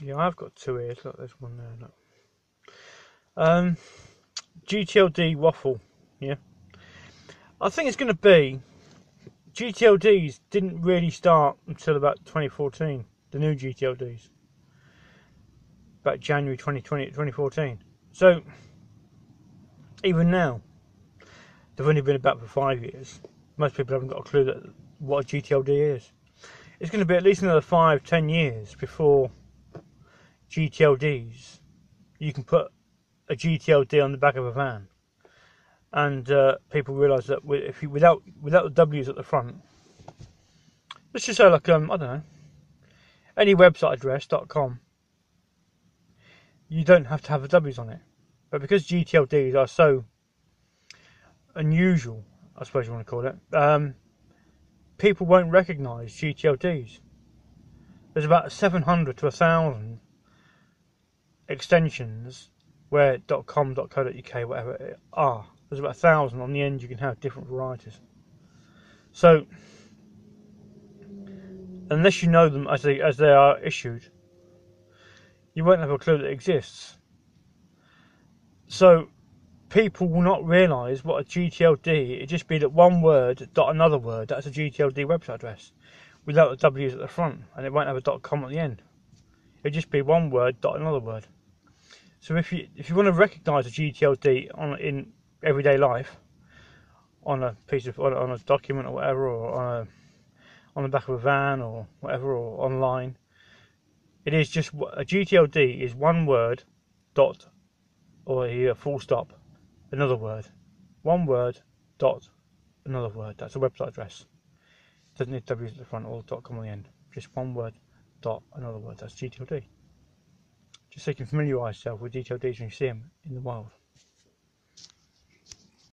Yeah, I've got two ears. Look, there's one there. Look. Um, GTLD waffle. Yeah, I think it's going to be. GTLDs didn't really start until about 2014. The new GTLDs, about January 2020 2014. So even now, they've only been about for five years. Most people haven't got a clue that what a GTLD is. It's going to be at least another five, ten years before GTLDs, you can put a GTLD on the back of a van, and uh, people realise that if you, without without the W's at the front, let's just say like um I don't know, any website address .com, you don't have to have the W's on it, but because GTLDs are so unusual, I suppose you want to call it, um, people won't recognise GTLDs. There's about 700 to 1,000 extensions where .com, .co.uk, whatever are. There's about a thousand on the end. You can have different varieties. So, unless you know them as they as they are issued, you won't have a clue that it exists. So, people will not realise what a GTLD. It'd just be that one word dot another word. That's a GTLD website address, without the W's at the front, and it won't have a .com at the end. It'd just be one word dot another word. So if you if you want to recognise a GTLD on in everyday life, on a piece of on, on a document or whatever, or on a on the back of a van or whatever, or online, it is just a GTLD is one word dot or a full stop, another word, one word dot another word. That's a website address. Doesn't need W's at the front or dot com on the end. Just one word dot another word. That's GTLD just so you can familiarise yourself with GTLDs when you see them in the wild.